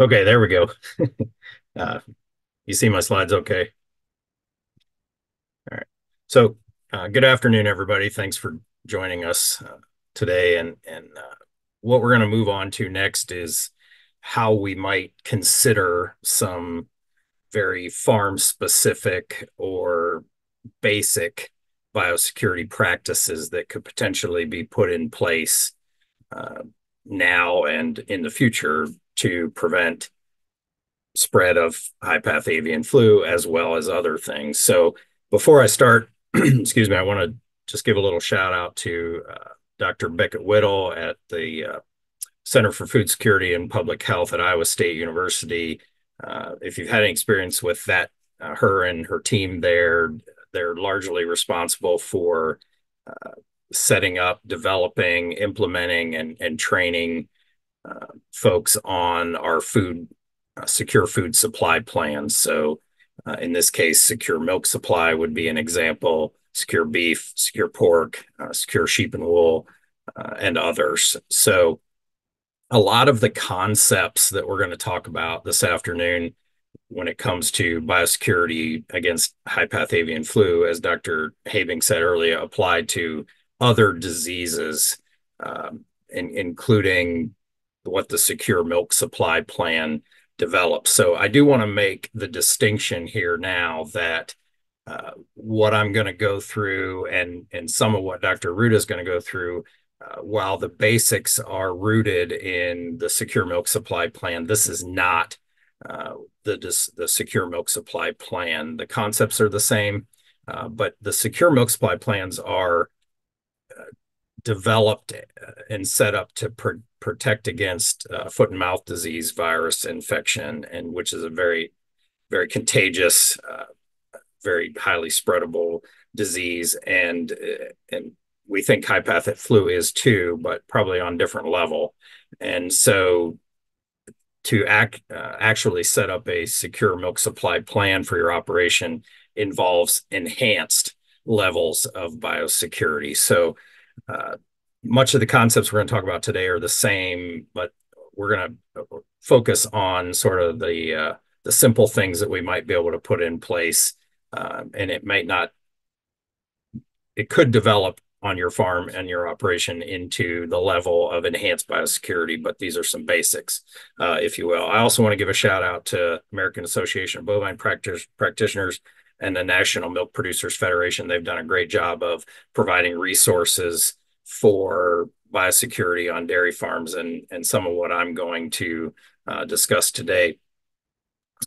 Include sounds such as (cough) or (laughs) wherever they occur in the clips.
Okay, there we go. (laughs) uh, you see my slides okay? All right. So, uh, good afternoon, everybody. Thanks for joining us uh, today. And, and uh, what we're going to move on to next is how we might consider some very farm specific or basic biosecurity practices that could potentially be put in place uh, now and in the future to prevent spread of high path avian flu as well as other things. So before I start, (clears throat) excuse me, I want to just give a little shout out to uh, Dr. Bickett-Weddle at the uh, Center for Food Security and Public Health at Iowa State University. Uh, if you've had any experience with that, uh, her and her team there, they're largely responsible for uh, setting up, developing, implementing, and, and training folks on our food uh, secure food supply plans. So, uh, in this case, secure milk supply would be an example. Secure beef, secure pork, uh, secure sheep and wool, and others. So, a lot of the concepts that we're going to talk about this afternoon when it comes to biosecurity against high path avian flu, as Dr. Habing said earlier, applied to other diseases, um, in, including what the secure milk supply plan develops. So I do want to make the distinction here now that uh, what I'm going to go through and and some of what Dr. Ruda is going to go through, uh, while the basics are rooted in the secure milk supply plan, this is not uh, the the secure milk supply plan. The concepts are the same, uh, but the secure milk supply plans are developed uh, and set up to pr- protect against uh, foot and mouth disease virus infection, and which is a very, very contagious, uh, very highly spreadable disease, and uh, and we think high path flu is too, but probably on different level, and so to act uh, actually set up a secure milk supply plan for your operation involves enhanced levels of biosecurity. So uh, much of the concepts we're going to talk about today are the same, but we're going to focus on sort of the uh, the simple things that we might be able to put in place, uh, and it might not. It could develop on your farm and your operation into the level of enhanced biosecurity, but these are some basics, uh, if you will. I also want to give a shout out to American Association of Bovine Practitioners and the National Milk Producers Federation. They've done a great job of providing resources for biosecurity on dairy farms, and and some of what I'm going to uh, discuss today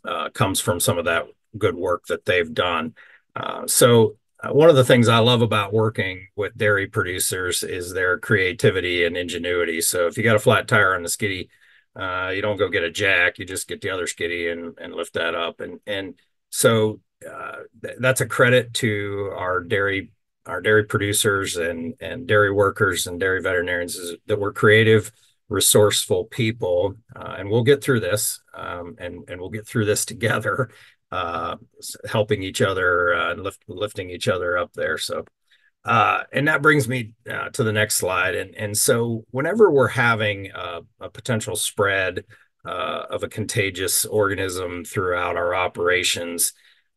uh, comes from some of that good work that they've done. Uh, so uh, one of the things I love about working with dairy producers is their creativity and ingenuity. So if you got a flat tire on the skiddy, uh, you don't go get a jack, you just get the other skiddy and and lift that up, and and so uh, th- that's a credit to our dairy our dairy producers and and dairy workers and dairy veterinarians is that we're creative resourceful people uh, and we'll get through this um, and and we'll get through this (laughs) together uh, helping each other uh, and lift, lifting each other up there. So uh, and that brings me uh, to the next slide. And and so whenever we're having a, a potential spread uh, of a contagious organism throughout our operations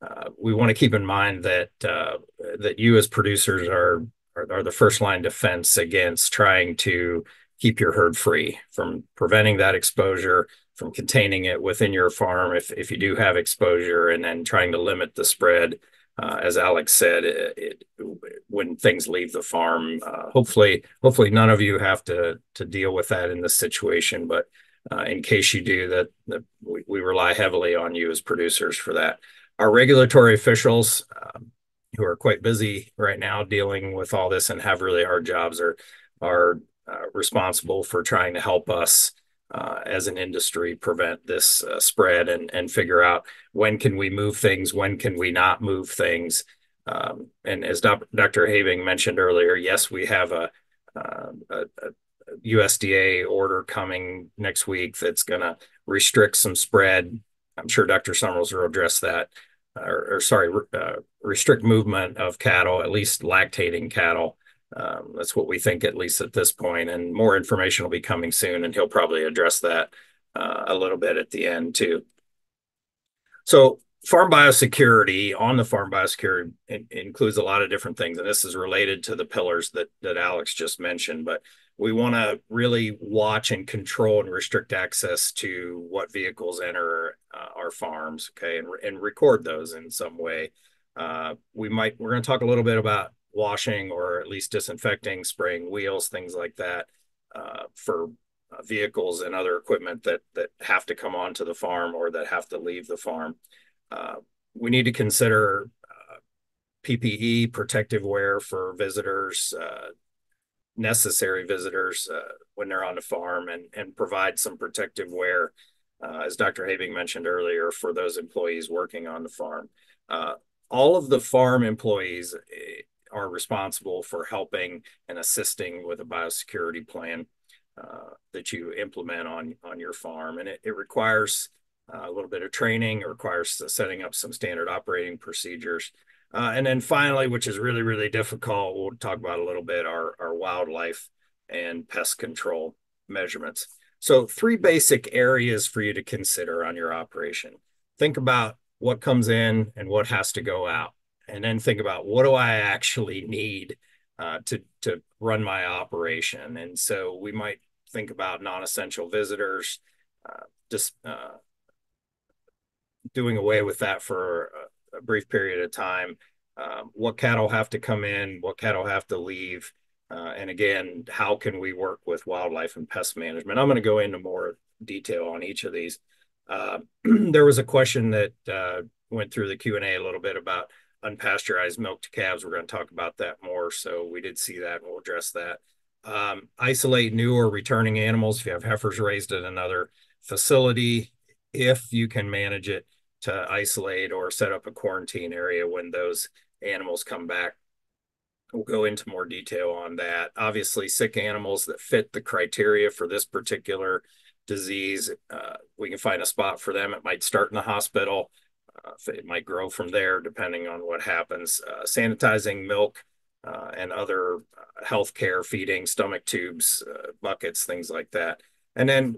uh, we want to keep in mind that uh, that you as producers are, are, are the first line defense against trying to keep your herd free from preventing that exposure from containing it within your farm if if you do have exposure and then trying to limit the spread. Uh, as Alex said it, it, when things leave the farm uh, hopefully hopefully none of you have to to deal with that in this situation but uh, in case you do that, that we, we rely heavily on you as producers for that our regulatory officials um, who are quite busy right now dealing with all this and have really hard jobs are are uh, responsible for trying to help us uh, as an industry prevent this uh, spread and and figure out when can we move things when can we not move things um, and as Dr. Habing mentioned earlier yes we have a, uh, a, a USDA order coming next week that's going to restrict some spread I'm sure Dr. Summers will address that, or, or sorry, uh, restrict movement of cattle, at least lactating cattle. Um, that's what we think, at least at this point. And more information will be coming soon, and he'll probably address that a little bit at the end too. So farm biosecurity on the farm biosecurity includes a lot of different things, and this is related to the pillars that that Alex just mentioned. But we want to really watch and control and restrict access to what vehicles enter uh, our farms, okay, and and record those in some way. Uh, we might we're going to talk a little bit about washing or at least disinfecting, spraying wheels, things like that, uh, for uh, vehicles and other equipment that that have to come onto the farm or that have to leave the farm. Uh, we need to consider uh, PPE, protective wear for visitors, uh, necessary visitors when they're on the farm, and and provide some protective wear, as Dr. Habing mentioned earlier, for those employees working on the farm. all of the farm employees eh, are responsible for helping and assisting with a biosecurity plan uh, that you implement on on your farm, and it, it requires a little bit of training. It requires setting up some standard operating procedures, uh, and then finally, which is really really difficult, we'll talk about a little bit our our wildlife and pest control measurements. So three basic areas for you to consider on your operation. Think about what comes in and what has to go out and then think about what do I actually need uh, to to run my operation. And so we might think about non-essential visitors, uh, just uh, doing away with that for a, brief period of time. Um, what cattle have to come in, what cattle have to leave, uh, and again, how can we work with wildlife and pest management? I'm going to go into more detail on each of these. Uh, (clears throat) there was a question that uh, went through the Q and A a little bit about unpasteurized milk to calves. We're going to talk about that more. So we did see that and we'll address that. Um, isolate new or returning animals if you have heifers raised at another facility, if you can manage it to isolate or set up a quarantine area when those animals come back. We'll go into more detail on that. Obviously, sick animals that fit the criteria for this particular disease, uh, we can find a spot for them. It might start in the hospital uh, it might grow from there depending on what happens. Uh, sanitizing milk uh, and other healthcare feeding, stomach tubes, buckets, things like that. And then,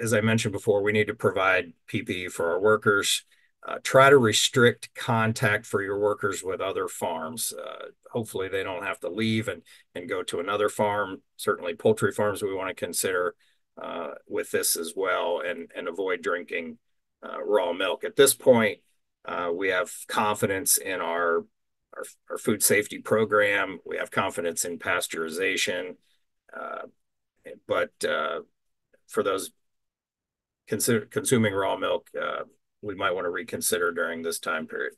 as I mentioned before, we need to provide PPE for our workers. Uh, try to restrict contact for your workers with other farms. Uh, hopefully, they don't have to leave and, and go to another farm. Certainly, poultry farms we want to consider uh, with this as well and, and avoid drinking raw milk. At this point, uh, we have confidence in our, our, our food safety program. We have confidence in pasteurization. Uh, but uh, for those consider, consuming raw milk, uh, we might want to reconsider during this time period.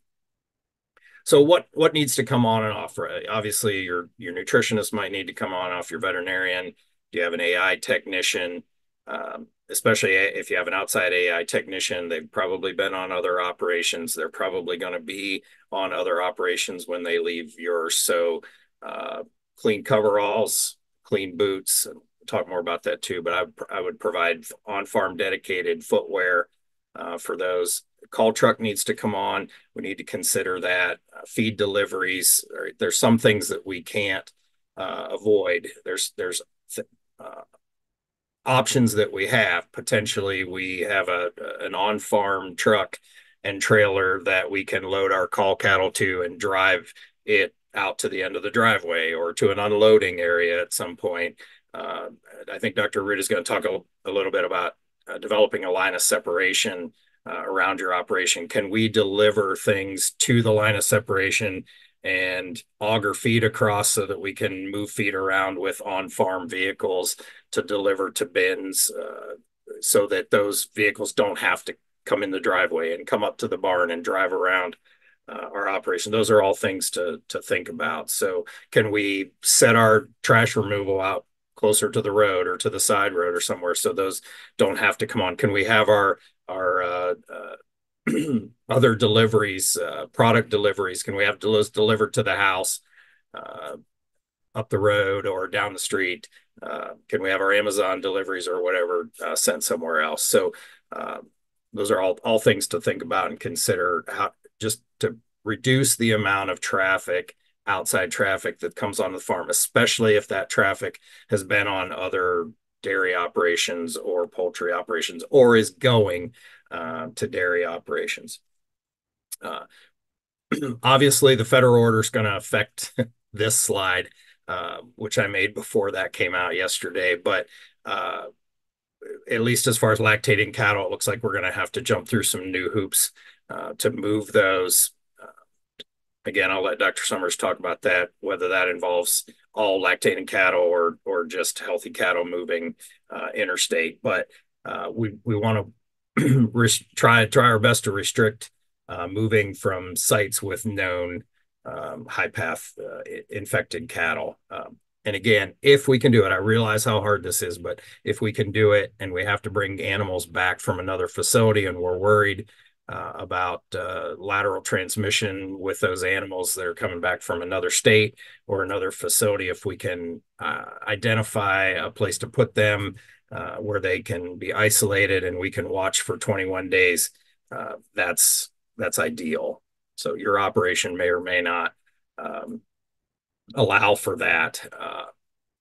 So what what needs to come on and off? Right? Obviously, your your nutritionist might need to come on off. Your veterinarian. Do you have an AI technician? Um, especially if you have an outside AI technician, they've probably been on other operations. They're probably going to be on other operations when they leave yours. So, uh, clean coveralls, clean boots. Talk more about that too. But I, I would provide on farm dedicated footwear uh, for those. Cull truck needs to come on. We need to consider that. Uh, feed deliveries. There's some things that we can't uh, avoid. There's there's th- uh, options that we have. Potentially, we have a an on farm truck and trailer that we can load our cull cattle to and drive it out to the end of the driveway or to an unloading area at some point. Uh, I think Dr. Root is going to talk a, a little bit about uh, developing a line of separation uh, around your operation. Can we deliver things to the line of separation and auger feed across so that we can move feed around with on-farm vehicles to deliver to bins uh, so that those vehicles don't have to come in the driveway and come up to the barn and drive around uh, our operation. Those are all things to to think about. So can we set our trash removal out closer to the road or to the side road or somewhere so those don't have to come on? Can we have our our uh, uh (clears throat) other deliveries, uh, product deliveries? Can we have those delivered to the house, uh, up the road, or down the street? Uh, can we have our Amazon deliveries or whatever uh, sent somewhere else? So those are all all things to think about and consider how just to reduce the amount of traffic outside traffic that comes on the farm especially if that traffic has been on other dairy operations or poultry operations or is going uh, to dairy operations. Uh, (clears throat) obviously, the federal order is going to affect (laughs) this slide, uh, which I made before that came out yesterday. But uh, at least as far as lactating cattle, it looks like we're going to have to jump through some new hoops uh, to move those. Again, I'll let Dr. Summers talk about that, whether that involves all lactating cattle or or just healthy cattle moving uh, interstate. But uh, we we want (clears throat) to try try our best to restrict uh, moving from sites with known um, high path uh, infected cattle. Um, and again, if we can do it, I realize how hard this is, but if we can do it and we have to bring animals back from another facility and we're worried uh, about uh, lateral transmission with those animals that are coming back from another state or another facility, if we can uh, identify a place to put them uh, where they can be isolated and we can watch for 21 days, uh, that's that's ideal. So your operation may or may not um, allow for that. Uh,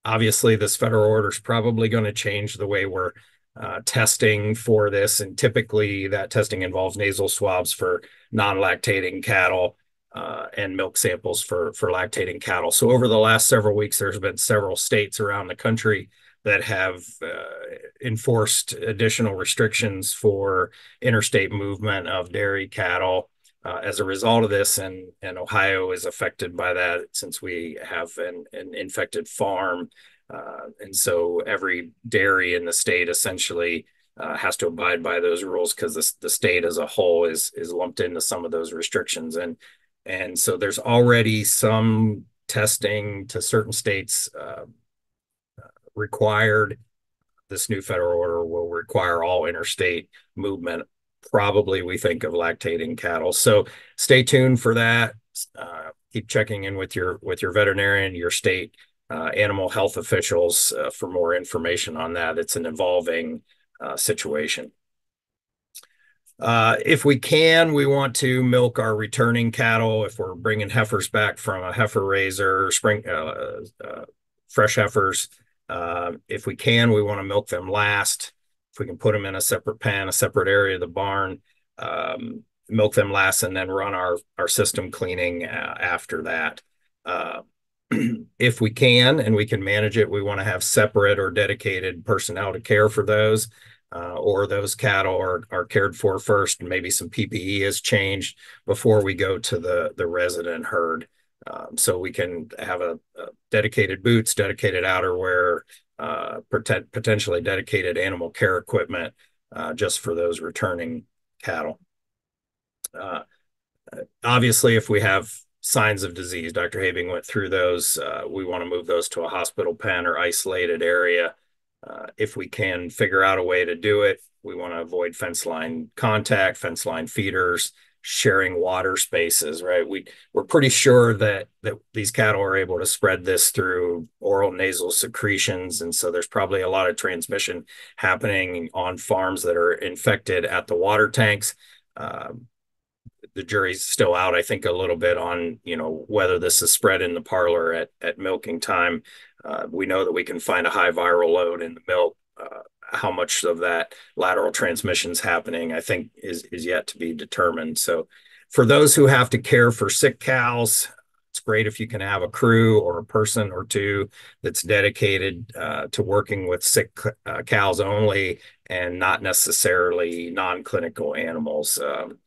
obviously, this federal order is probably going to change the way we're uh, testing for this. And typically, that testing involves nasal swabs for non lactating cattle. Uh, and milk samples for for lactating cattle. So over the last several weeks, there's been several states around the country that have uh, enforced additional restrictions for interstate movement of dairy cattle uh, as a result of this, and and Ohio is affected by that since we have an, an infected farm, uh, and so every dairy in the state essentially uh, has to abide by those rules because the the state as a whole is is lumped into some of those restrictions, and and so there's already some testing to certain states uh, required. This new federal order will require all interstate movement probably we think of lactating cattle. So stay tuned for that. Uh, keep checking in with your with your veterinarian, your state animal health officials uh, for more information on that. It's an evolving uh, situation. Uh, if we can, we want to milk our returning cattle. If we're bringing heifers back from a heifer raiser, spring uh, fresh heifers, if we can, we want to milk them last if we can put them in a separate pen, a separate area of the barn, um, milk them last, and then run our our system cleaning uh, after that. If we can and we can manage it, we want to have separate or dedicated personnel to care for those. Uh, or those cattle are, are cared for first, and maybe some PPE is changed before we go to the, the resident herd. Um, so we can have a, a, dedicated boots, dedicated outerwear, uh, potentially dedicated animal care equipment uh, just for those returning cattle. Uh, obviously, if we have signs of disease, Dr. Habing went through those. Uh, we want to move those to a hospital pen or isolated area. Uh, if we can figure out a way to do it, we want to avoid fence line contact, fence line feeders, sharing water spaces, right? We we're pretty sure that that these cattle are able to spread this through oral nasal secretions, and so there's probably a lot of transmission happening on farms that are infected at the water tanks. Um, the jury's still out, I think, a little bit on you know whether this is spread in the parlor at at milking time. Uh, we know that we can find a high viral load in the milk. Uh, how much of that lateral transmission is happening, I think, is is yet to be determined. So, for those who have to care for sick cows, it's great if you can have a crew or a person or two that's dedicated uh, to working with sick uh, cows only and not necessarily non-clinical animals. Um,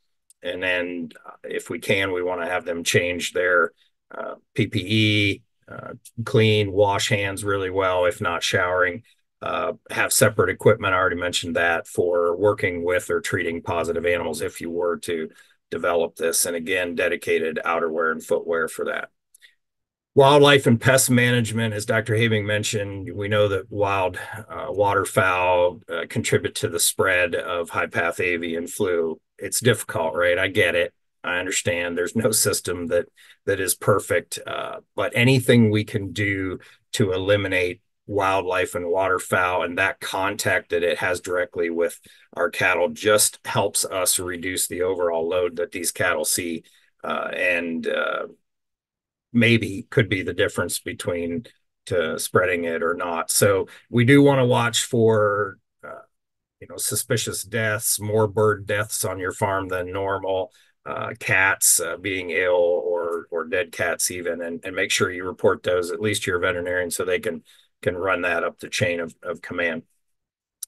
and then, uh, if we can, we want to have them change their uh, PPE, uh, clean, wash hands really well, if not showering uh, have separate equipment. I already mentioned that for working with or treating positive animals if you were to develop this. And again, dedicated outerwear and footwear for that. Wildlife and pest management, as Dr. Habing mentioned, we know that wild uh, waterfowl uh, contribute to the spread of high path avian flu. It's difficult, right? I get it. I understand there's no system that that is perfect, uh, but anything we can do to eliminate wildlife and waterfowl and that contact that it has directly with our cattle just helps us reduce the overall load that these cattle see uh, and uh, maybe could be the difference between to spreading it or not. So we do want to watch for you know suspicious deaths, more bird deaths on your farm than normal, uh, cats uh, being ill or or dead cats even, and, and make sure you report those at least to your veterinarian so they can can run that up the chain of, of command.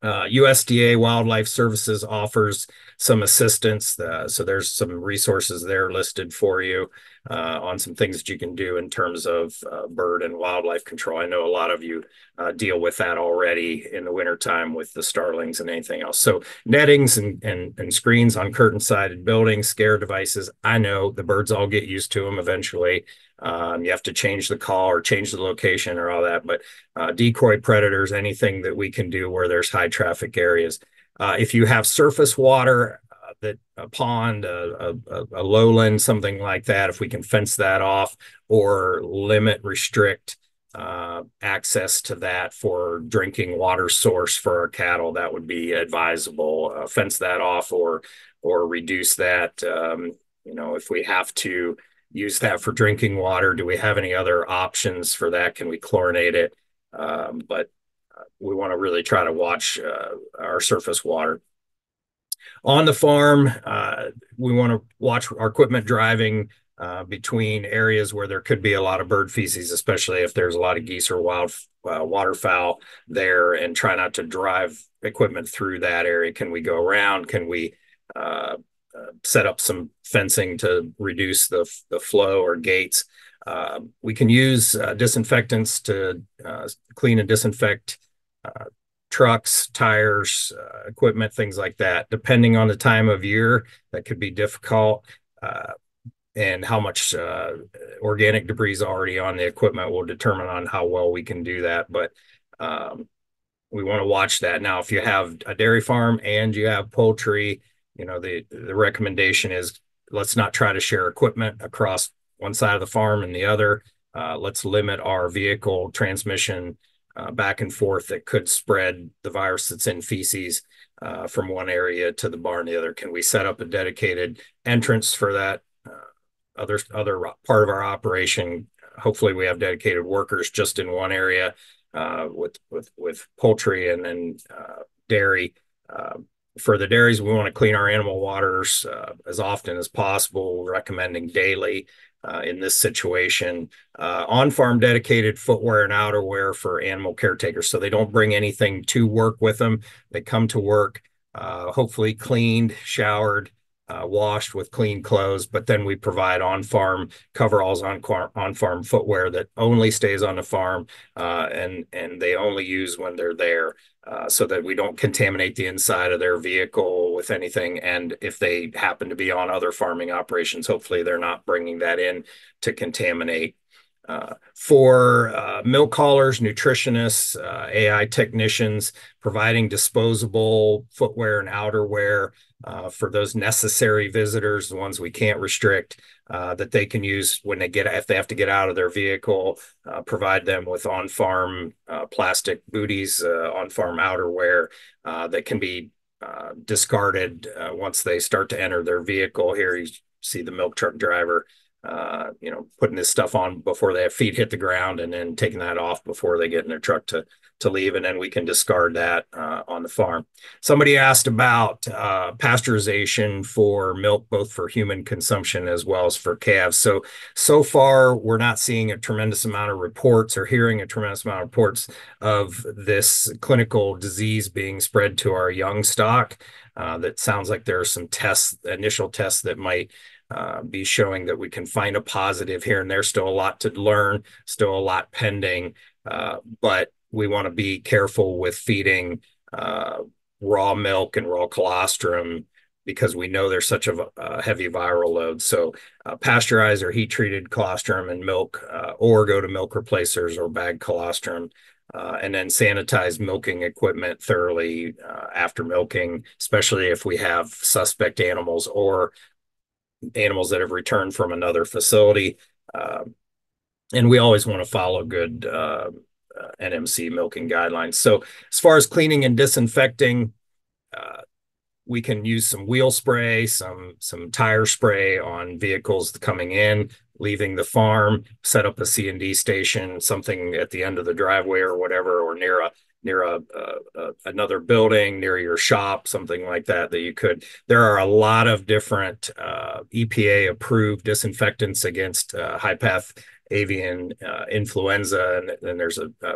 Uh, USDA Wildlife Services offers some assistance. Uh, so there's some resources there listed for you uh, on some things that you can do in terms of uh, bird and wildlife control. I know a lot of you uh, deal with that already in the wintertime with the starlings and anything else. So nettings and, and, and screens on curtain sided buildings, scare devices. I know the birds all get used to them eventually. Um, you have to change the call or change the location or all that, but uh, decoy predators, anything that we can do where there's high traffic areas. Uh, if you have surface water, uh, that a pond, a, a, a, lowland, something like that, if we can fence that off or limit, restrict uh, access to that for drinking water source for our cattle, that would be advisable. Uh, fence that off or or reduce that. Um, you know, if we have to use that for drinking water? Do we have any other options for that? Can we chlorinate it? Um, but uh, we want to really try to watch uh, our surface water. On the farm, uh, we want to watch our equipment driving uh, between areas where there could be a lot of bird feces, especially if there's a lot of geese or wild uh, waterfowl there, and try not to drive equipment through that area. Can we go around? Can we set up some fencing to reduce the, the flow or gates. Uh, we can use uh, disinfectants to uh, clean and disinfect uh, trucks, tires, uh, equipment, things like that. Depending on the time of year, that could be difficult. and how much organic debris is already on the equipment will determine on how well we can do that. But um, we want to watch that. Now, if you have a dairy farm and you have poultry, you know the the recommendation is let's not try to share equipment across one side of the farm and the other. Uh, let's limit our vehicle transmission uh, back and forth that could spread the virus that's in feces uh, from one area to the barn the other. Can we set up a dedicated entrance for that? Uh, other other part of our operation hopefully we have dedicated workers just in one area uh, with with with poultry and then uh, dairy for the dairies, we want to clean our animal waters uh, as often as possible, recommending daily uh, in this situation. Uh, on farm dedicated footwear and outerwear for animal caretakers. So they don't bring anything to work with them. They come to work, uh, hopefully cleaned, showered, uh, washed with clean clothes, but then we provide on-farm coveralls on on-farm footwear that only stays on the farm uh, and and they only use when they're there, uh, so that we don't contaminate the inside of their vehicle with anything. And if they happen to be on other farming operations, hopefully they're not bringing that in to contaminate. Uh, for uh, milk haulers, nutritionists, uh, AI technicians, providing disposable footwear and outerwear uh, for those necessary visitors, the ones we can't restrict, uh, that they can use when they get if they have to get out of their vehicle. Uh, provide them with on-farm uh, plastic booties, uh, on-farm outerwear uh, that can be discarded once they start to enter their vehicle. Here you see the milk truck driver. you know, putting this stuff on before their feet hit the ground, and then taking that off before they get in their truck to to leave, and then we can discard that uh, on the farm. Somebody asked about uh, pasteurization for milk, both for human consumption as well as for calves. So, so far, we're not seeing a tremendous amount of reports or hearing a tremendous amount of reports of this clinical disease being spread to our young stock. Uh, that sounds like there are some tests, initial tests that might uh, be showing that we can find a positive here and there's still a lot to learn, still a lot pending. Uh, but we want to be careful with feeding uh, raw milk and raw colostrum because we know there's such a, a heavy viral load. So uh, pasteurized or heat treated colostrum and milk, uh, or go to milk replacers or bag colostrum. Uh, and then sanitize milking equipment thoroughly uh, after milking, especially if we have suspect animals or animals that have returned from another facility. Uh, and we always want to follow good uh, NMC milking guidelines. So as far as cleaning and disinfecting, uh, we can use some wheel spray, some some tire spray on vehicles coming in, leaving the farm, set up a C&D station, something at the end of the driveway or whatever, or near a near a, another building, near your shop, something like that. That you could. There are a lot of different uh, EPA approved disinfectants against uh, high path avian uh, influenza, and then there's a, a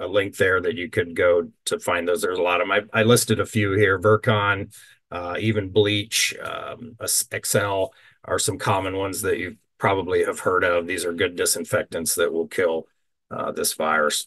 a link there that you could go to find those. There's a lot of them. I, I listed a few here. Virkon, uh, even bleach, um, Accel are some common ones that you probably have heard of. These are good disinfectants that will kill uh, this virus.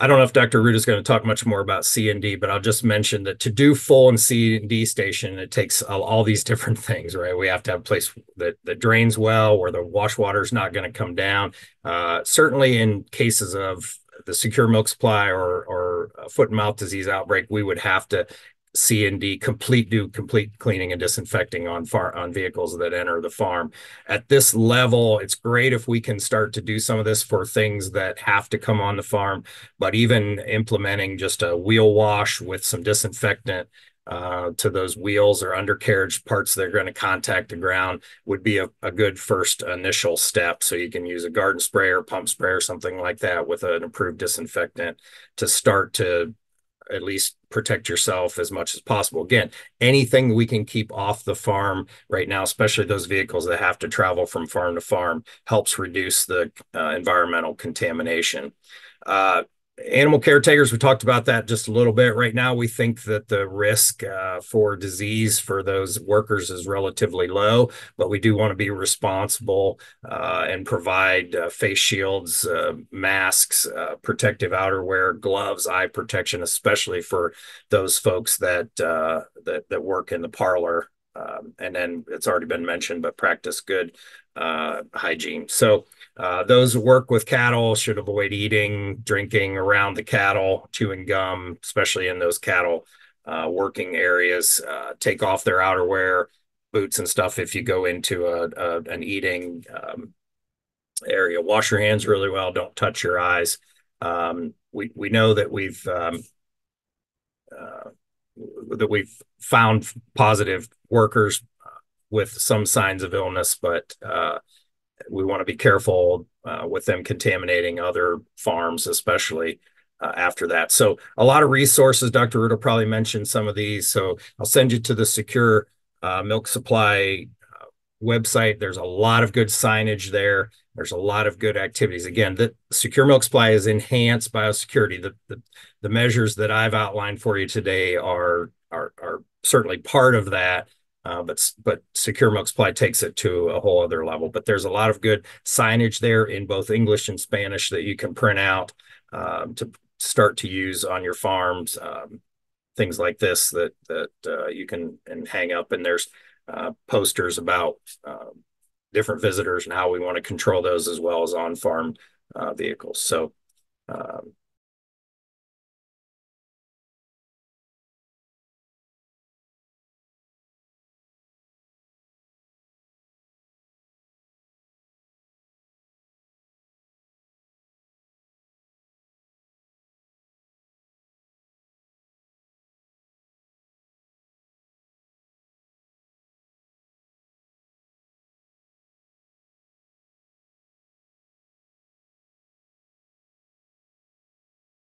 I don't know if Dr. Root is going to talk much more about C&D, but I'll just mention that to do full and C&D station, it takes all, all, these (laughs) different things, right? We have to have a place that, that drains well, where the wash water is not going to come down. Uh, certainly in cases of the secure milk supply or, or foot and mouth disease outbreak, we would have to C and D complete do complete cleaning and disinfecting on far on vehicles that enter the farm. At this level, it's great if we can start to do some of this for things that have to come on the farm, but even implementing just a wheel wash with some disinfectant uh, to those wheels or undercarriage parts that are going to contact the ground would be a, a good first initial step. So you can use a garden sprayer, pump spray, or something like that with an approved disinfectant to start to at least protect yourself as much as possible. Again, anything we can keep off the farm right now, especially those vehicles that have to travel from farm to farm, helps reduce the uh, environmental contamination. Uh, animal caretakers, we talked about that just a little bit. Right now, we think that the risk uh, for disease for those workers is relatively low, but we do want to be responsible uh, and provide uh, face shields, uh, masks, uh, protective outerwear, gloves, eye protection, especially for those folks that uh, that that work in the parlor. Um, and then it's already been mentioned, but practice good hygiene. So uh, those who work with cattle should avoid eating, drinking around the cattle, chewing gum, especially in those cattle uh, working areas. Uh, take off their outerwear, boots and stuff if you go into a, a an eating um, area. Wash your hands really well. Don't touch your eyes. Um, we we know that we've um, uh, that we've found positive workers uh, with some signs of illness, but uh, we want to be careful uh, with them contaminating other farms, especially uh, after that. So a lot of resources. Dr. Ruda probably mentioned some of these. So I'll send you to the Secure uh, Milk Supply uh, website. There's a lot of good signage there. There's a lot of good activities. Again, the Secure Milk Supply is enhanced biosecurity. The, the, the measures that I've outlined for you today are, are, are certainly part of that uh, but but secure milk supply takes it to a whole other level. But there's a lot of good signage there in both English and Spanish that you can print out um, to start to use on your farms. Um, things like this that that uh, you can and hang up. And there's uh, posters about um, different visitors and how we want to control those as well as on farm uh, vehicles. So um,